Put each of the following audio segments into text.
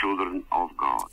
children of God.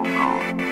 Oh,